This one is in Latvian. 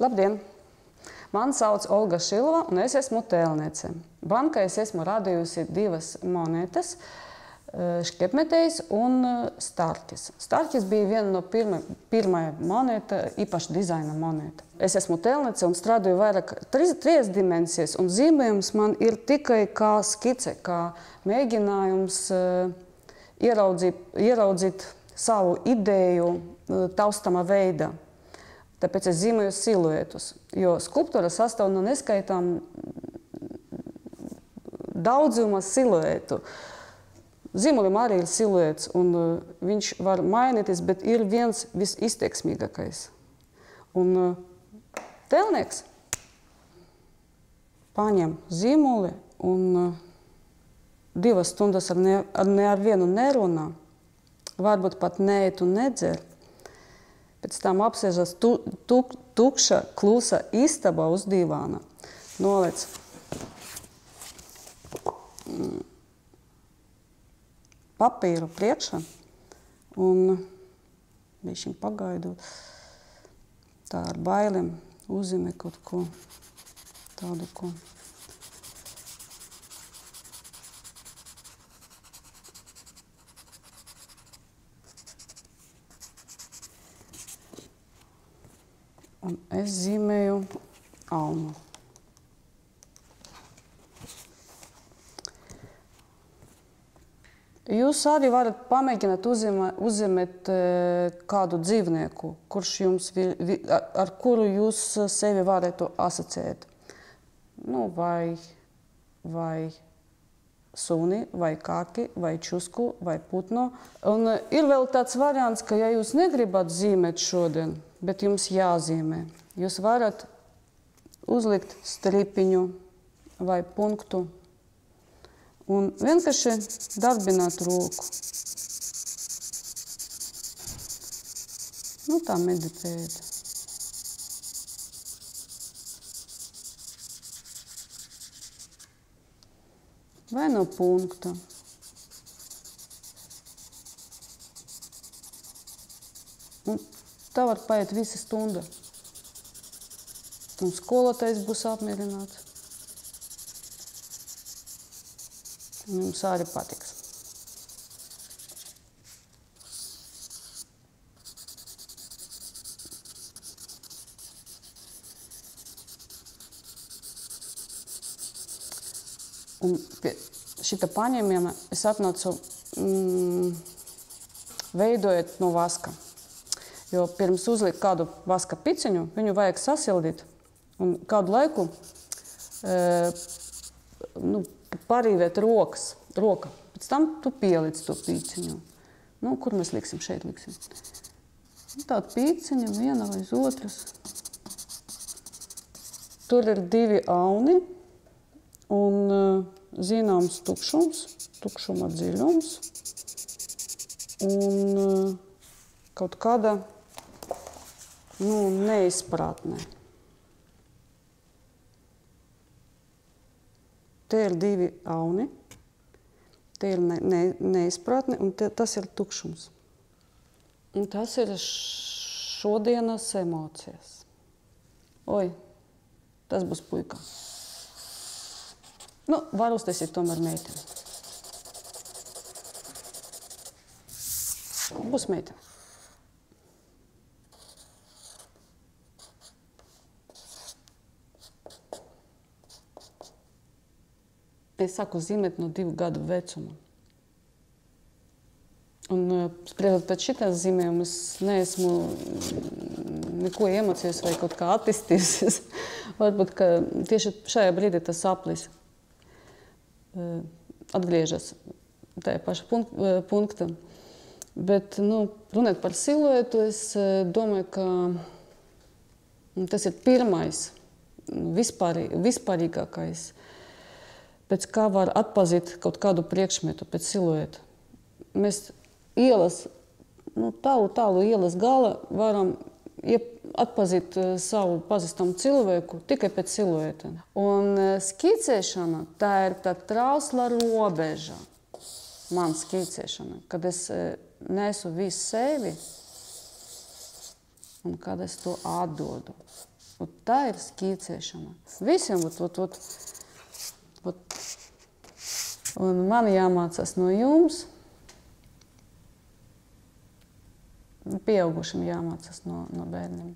Labdien! Mani sauc Olga Šilova, un es esmu tēlniece. Bankā es esmu radījusi divas monētas, šķepmetējs un starķis. Starķis bija viena no pirma, pirmā monēta, īpaši dizaina monēta. Es esmu tēlniece un strādāju vairāk trīs, trīs dimensijas, un zīmējums man ir tikai kā skice, kā mēģinājums ieraudzīt, ieraudzīt savu ideju taustamā veidā. Tāpēc es zīmēju siluetus, jo skulptūra sastāv no neskaitām daudzuma siluetu. Zīmolim arī ir siluets, un uh, viņš var mainīties, bet ir viens visizteiksmīgākais. Un uh, tēlnieks paņem zīmoli un uh, divas stundas ar, ne, ar, ne ar vienu nerunā, varbūt pat neiet un nedzer. Pēc tam apsēžas tu, tu, tukša, klusa istaba uz divāna. Noliec papīru priekšā un viņš pagaidot. Tā ar bailēm uzzīmē kaut ko tādu, ko un es zīmēju almu. Jūs arī varat pamēģināt uzzīmēt, uzzīmēt kādu dzīvnieku, kurš jums, ar kuru jūs sevi varētu asociēt. Nu, vai, vai suni, vai kaki, vai čusku, vai putnu. Un ir vēl tāds variants, ka ja jūs negribat zīmēt šodien, bet jums jāzīmē. Jūs varat uzlikt stripiņu vai punktu un vienkārši darbināt roku. Nu, tā meditēt. Vai no punkta. Un Tā var paiet visa stunda. Un skolotājs būs apmierināts. Jums arī patiks. Un pie šita paņēmiena es atnācu mm, veidojot no vaska. Jo pirms uzlikt kādu vaska piciņu, viņu vajag sasildīt un kādu laiku e, nu, parīvēt rokas, roka. Pēc tam tu pieliec to pīciņu. Nu, kur mēs liksim? Šeit liksim. Nu, tāda pīciņa, viena vai otras. Tur ir divi auni un uh, zināms tukšums, tukšuma dziļums un uh, kaut kāda nu, neizpratne. Tie ir divi auni, tie ir ne, ne, neizpratne, un tie, tas ir tukšums. Un tas ir šodienas emocijas. Oi, tas būs puika. Nu, var uztaisīt tomēr meiteni. Būs meitene. Es sāku zīmēt no divu gadu vecuma. Un, spriežot pēc šitās zīmējuma, es neesmu neko iemācījusies vai kaut kā attīstījusies. Varbūt tieši šajā brīdī tas saplis atgriežas tajā pašā punktā. Bet, nu, runājot par siluetu, es domāju, ka tas ir pirmais, vispār, vispārīgākais pēc kā var atpazīt kaut kādu priekšmetu, pēc silueta. Mēs ielas, nu, tālu, tālu ielas gala varam atpazīt savu pazīstamu cilvēku tikai pēc silueta. Un skicēšana tā ir tā trausla robeža. Man skicēšana, kad es nesu visu sevi un kad es to atdodu. Ot, tā ir skīcēšana. Visiem ot, ot, ot, ot. Un man jāmācās no jums. Pieaugušiem jāmācās no, no bērniem.